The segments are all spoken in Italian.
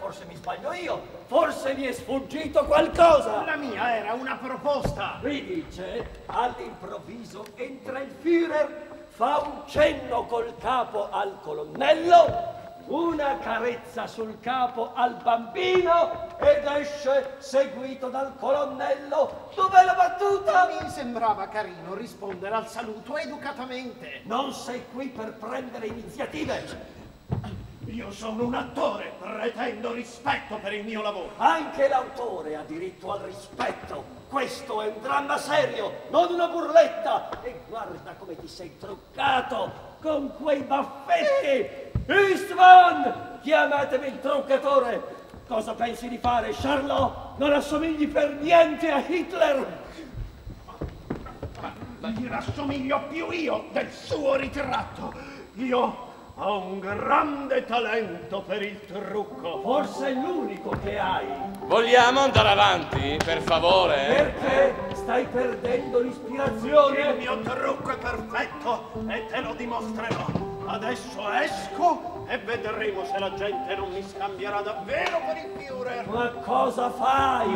forse mi sbaglio io, forse mi è sfuggito qualcosa. La mia era una proposta. Mi dice, all'improvviso entra il Führer, fa un cenno col capo al colonnello, una carezza sul capo al bambino ed esce seguito dal colonnello. Dov'è la battuta? Mi sembrava carino rispondere al saluto educatamente. Non sei qui per prendere iniziative. Io sono un attore, pretendo rispetto per il mio lavoro. Anche l'autore ha diritto al rispetto. Questo è un dramma serio, non una burletta. E guarda come ti sei truccato con quei baffetti. Istvan, chiamatemi il truccatore. Cosa pensi di fare, Charlot? Non assomigli per niente a Hitler. Ma gli rassomiglio più io del suo ritratto. Io ho un grande talento per il trucco. Forse è l'unico che hai. Vogliamo andare avanti, per favore? Perché stai perdendo l'ispirazione? Il mio trucco è perfetto e te lo dimostrerò. Adesso esco e vedremo se la gente non mi scambierà davvero per il Führer. Ma cosa fai?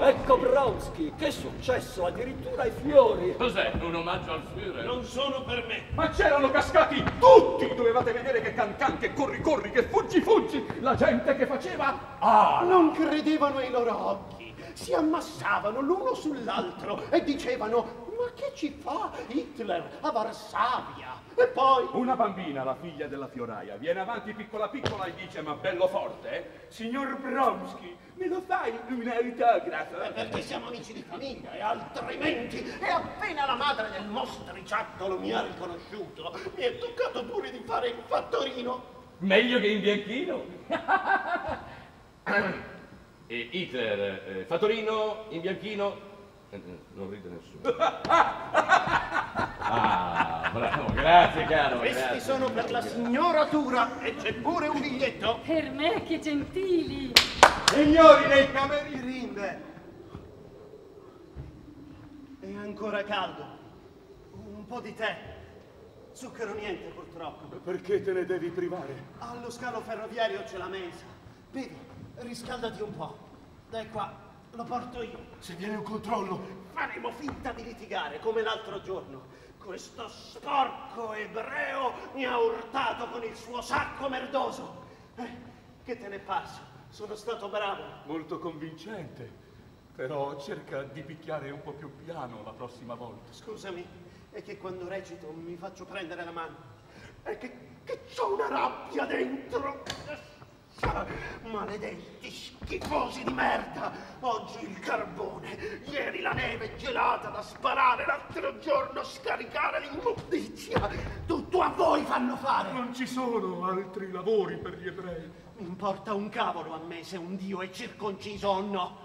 Ecco Bronski, che è successo? Addirittura i fiori. Cos'è? Un omaggio al Führer? Non sono per me. Ma c'erano cascati tutti! Dovevate vedere che cancan, che corri corri, che fuggi fuggi! La gente che faceva... Ah! Non credevano ai loro occhi. Si ammassavano l'uno sull'altro e dicevano ma che ci fa Hitler a Varsavia? E poi... Una bambina, la figlia della fioraia, viene avanti piccola piccola e dice, ma bello forte, eh? Signor Bromsky, me lo fai un autografo? Eh, perché siamo amici di famiglia e altrimenti, e appena la madre del mostriciattolo mi ha riconosciuto, mi è toccato pure di fare il fattorino. Meglio che in bianchino. e Hitler, eh, fattorino, in bianchino, eh, non ride nessuno. Ah, bravo, grazie caro. Questi grazie. sono per la signoratura e c'è pure un biglietto. Per me, che gentili! Signori nei cameri rinde. È ancora caldo. Un po' di tè. Zucchero niente purtroppo. Perché te ne devi privare? Allo scalo ferroviario c'è la mensa. Bevi, riscaldati un po'. Dai qua, lo porto io. Se viene un controllo, Faremo finta di litigare come l'altro giorno. Questo sporco ebreo mi ha urtato con il suo sacco merdoso. Eh, che te ne passa? Sono stato bravo. molto convincente. Però cerca di picchiare un po' più piano la prossima volta. Scusami, è che quando recito mi faccio prendere la mano. È che, che c'ho una rabbia dentro. Maledetti schifosi di merda! Oggi il carbone, ieri la neve gelata da sparare, l'altro giorno scaricare l'immondizia. Tutto a voi fanno fare! Non ci sono altri lavori per gli ebrei. Mi importa un cavolo a me se un dio è circonciso o no.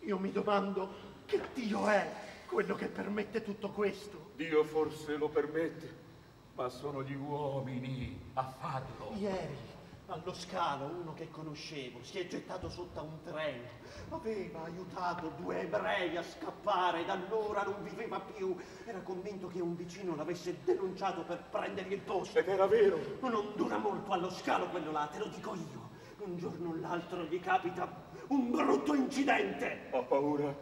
Io mi domando che dio è quello che permette tutto questo. Dio forse lo permette, ma sono gli uomini a farlo. Ieri, allo scalo, uno che conoscevo si è gettato sotto a un treno. Aveva aiutato due ebrei a scappare, da allora non viveva più. Era convinto che un vicino l'avesse denunciato per prendergli il posto. Ed era vero. Non dura molto allo scalo quello là, te lo dico io. Un giorno o l'altro gli capita un brutto incidente. Ho paura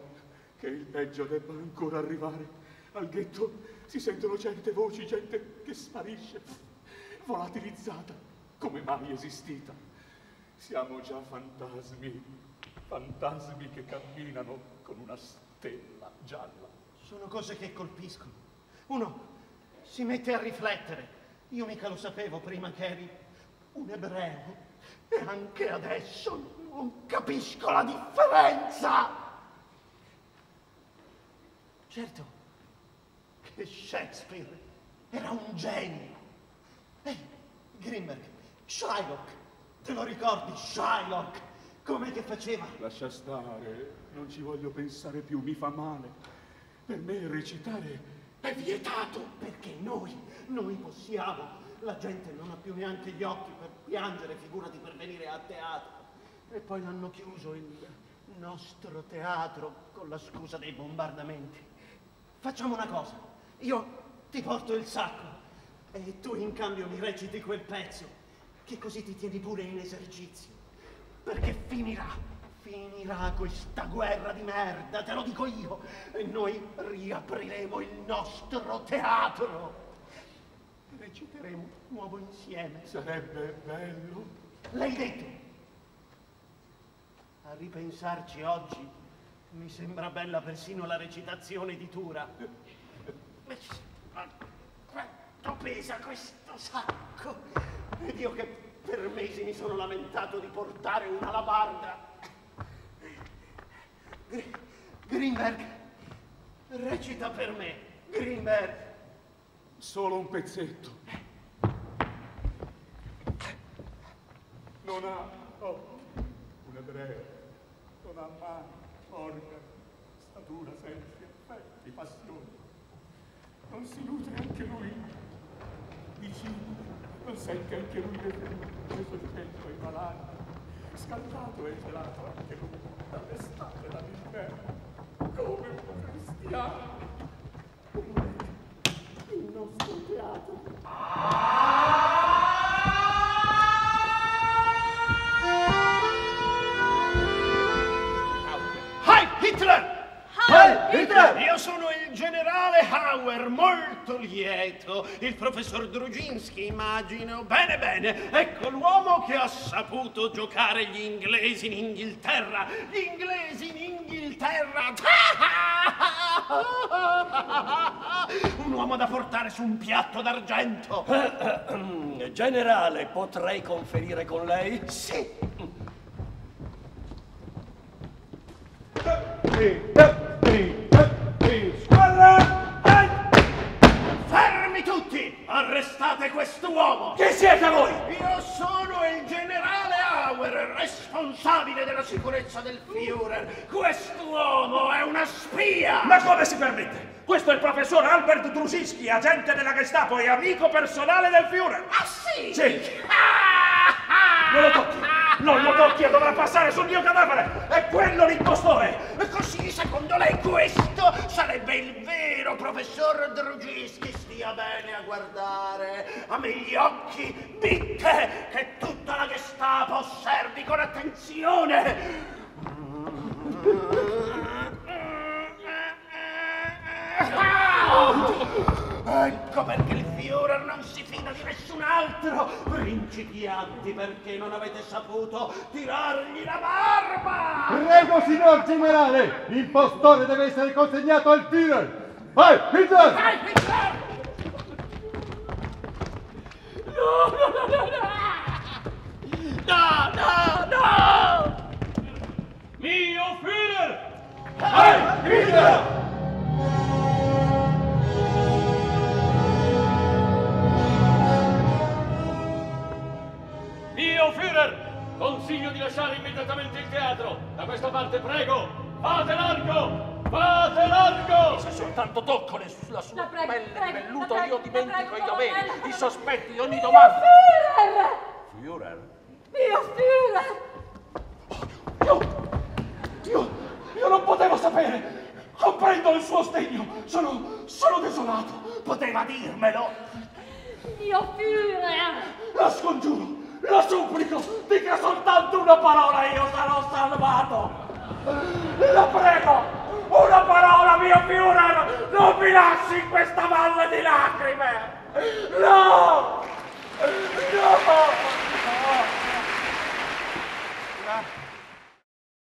che il peggio debba ancora arrivare. Al ghetto si sentono certe voci, gente che sparisce, volatilizzata, come mai esistita. Siamo già fantasmi, fantasmi che camminano con una stella gialla. Sono cose che colpiscono. Uno si mette a riflettere. Io mica lo sapevo prima che eri un ebreo. E anche adesso non capisco la differenza. Certo che Shakespeare era un genio. Ehi, Grimberg, Shylock, te lo ricordi Shylock? Come che faceva? Lascia stare, non ci voglio pensare più, mi fa male. Per me recitare è vietato. Perché noi, noi possiamo. La gente non ha più neanche gli occhi per piangere, figurati per venire a teatro. E poi l'hanno chiuso il nostro teatro con la scusa dei bombardamenti. Facciamo una cosa. Io ti porto il sacco e tu in cambio mi reciti quel pezzo, che così ti tieni pure in esercizio. perché finirà, finirà questa guerra di merda, te lo dico io, e noi riapriremo il nostro teatro. Reciteremo nuovo insieme. Sarebbe bello. L'hai detto. A ripensarci oggi, mi sembra bella persino la recitazione di Tura. Pesa questo sacco? Ed io che per mesi mi sono lamentato di portare una labarda. Gr- Greenberg, recita per me. Greenberg. Solo un pezzetto. Non ha occhi, un ebreo, non ha mani, organi, statura, sensi, affetti, passioni. Non si nutre anche lui di cibo, non sente anche lui le le sofferenze ai malati. Scaldato e gelato anche lui, dall'estate e dall'inverno, come un cristiano. Il nostro teatro. Hitler! Heil Hitler! Io sono il generale Hauer, molto lieto. Il professor Druginski, immagino. Bene, bene. Ecco l'uomo che ha saputo giocare gli inglesi in Inghilterra. Gli inglesi in Inghilterra. Un uomo da portare su un piatto d'argento. Generale, potrei conferire con lei? Sì. Fermi Arrestate quest'uomo! Chi siete voi? Io sono il generale Auer, responsabile della sicurezza del Führer. Quest'uomo è una spia! Ma come si permette? Questo è il professor Albert Drusinski, agente della Gestapo e amico personale del Führer. Ah, sì? Sì. Non lo tocchi! Non lo tocchi e dovrà passare sul mio cadavere! È quello l'impostore! E Così, secondo lei, questo sarebbe il vero professor Druginski? Stia bene a guardare a me gli occhi, bitte, che tutta la Gestapo osservi con attenzione. Ecco perché il Führer non si fida di nessun altro. Principianti perché non avete saputo tirargli la barba. Prego, signor generale! L'impostore deve essere consegnato al Führer! Vai, Hitler! Vai, Hitler! Consiglio di lasciare immediatamente il teatro! Da questa parte, prego! Fate largo! Largo! Se soltanto tocco le- la sua La prego, pelle prego, velluto prego, io dimentico prego, i doveri, i sospetti di ogni domanda. Führer! Führer? Mio Führer! Io, io, io non potevo sapere. Comprendo il suo stegno. Sono, sono desolato. Poteva dirmelo. Mio Führer! La scongiuro, la supplico, dica soltanto una parola e io sarò salvato. La prego, una parola, mio Führer, non mi lasci in questa valle di lacrime. No! No!